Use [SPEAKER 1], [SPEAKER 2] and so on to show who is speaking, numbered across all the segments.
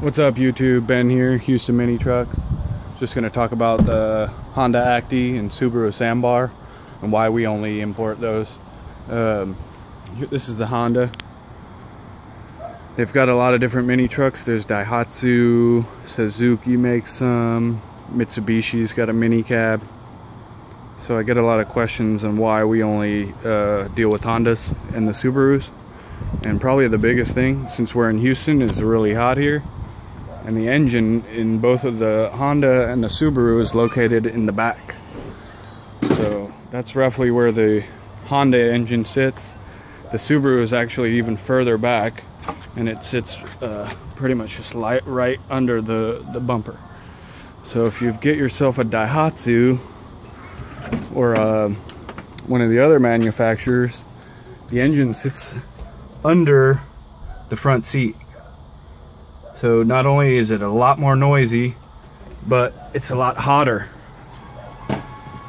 [SPEAKER 1] What's up YouTube? Ben here, Houston Mini Trucks. Just to talk about the Honda Acty and Subaru Sambar and why we only import those. Um, this is the Honda. They've got a lot of different mini trucks. There's Daihatsu, Suzuki makes some, Mitsubishi's got a mini cab. So I get a lot of questions on why we only uh, deal with Hondas and the Subarus. And probably the biggest thing, since we're in Houston, is really hot here and the engine in both of the Honda and the Subaru is located in the back. So that's roughly where the Honda engine sits. The Subaru is actually even further back and it sits uh, pretty much just light, right under the, the bumper. So if you get yourself a Daihatsu or uh, one of the other manufacturers, the engine sits under the front seat so not only is it a lot more noisy, but it's a lot hotter.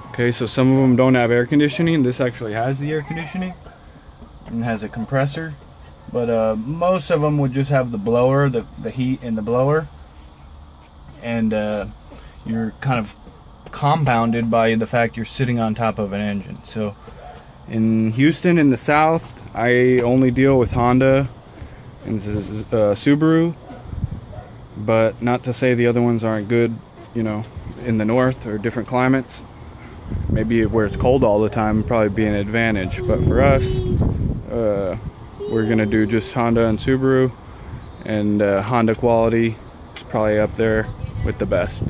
[SPEAKER 1] Okay, so some of them don't have air conditioning. This actually has the air conditioning and has a compressor. But uh, most of them would just have the blower, the, the heat in the blower. And uh, you're kind of compounded by the fact you're sitting on top of an engine. So in Houston, in the South, I only deal with Honda and uh, Subaru but not to say the other ones aren't good you know in the north or different climates. Maybe where it's cold all the time probably be an advantage. But for us uh, we're gonna do just Honda and Subaru. And uh, Honda quality is probably up there with the best